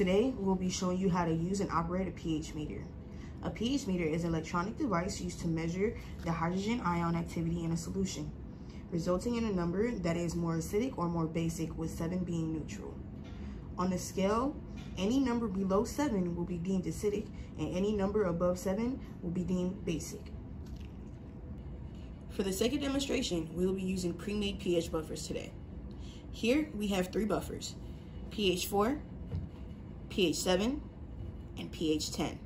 Today, we'll be showing you how to use and operate a pH meter. A pH meter is an electronic device used to measure the hydrogen ion activity in a solution, resulting in a number that is more acidic or more basic, with 7 being neutral. On the scale, any number below 7 will be deemed acidic, and any number above 7 will be deemed basic. For the second demonstration, we will be using pre-made pH buffers today. Here, we have three buffers, pH 4, pH 7, and pH 10.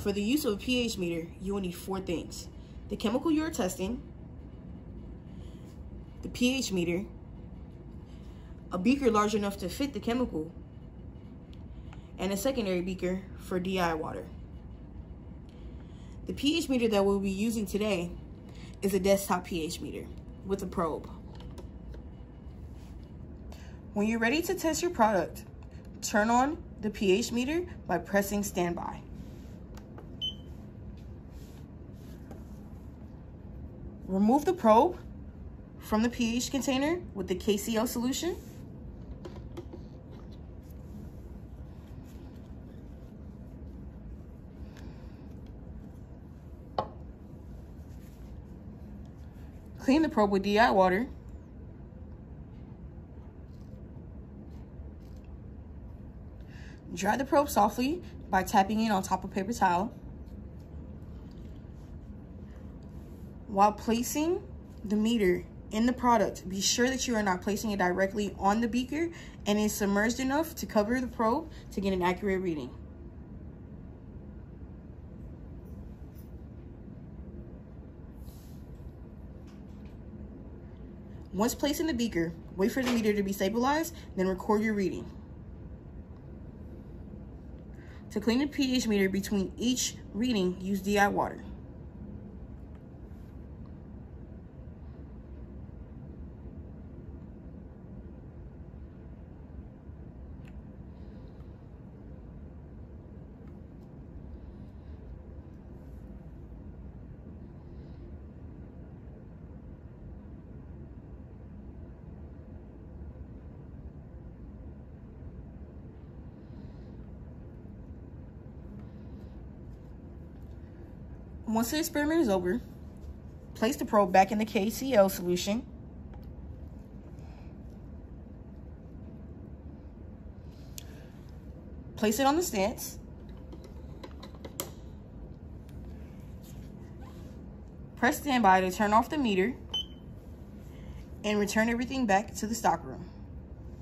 For the use of a pH meter, you will need four things. The chemical you are testing, the pH meter, a beaker large enough to fit the chemical, and a secondary beaker for DI water. The pH meter that we'll be using today is a desktop pH meter with a probe. When you're ready to test your product, turn on the pH meter by pressing standby. Remove the probe from the pH container with the KCl solution. Clean the probe with DI water. Dry the probe softly by tapping it on top of paper towel. While placing the meter in the product, be sure that you are not placing it directly on the beaker and is submerged enough to cover the probe to get an accurate reading. Once placed in the beaker, wait for the meter to be stabilized, then record your reading. To clean the pH meter between each reading, use DI water. Once the experiment is over, place the probe back in the KCl solution. Place it on the stance. Press standby to turn off the meter and return everything back to the stockroom.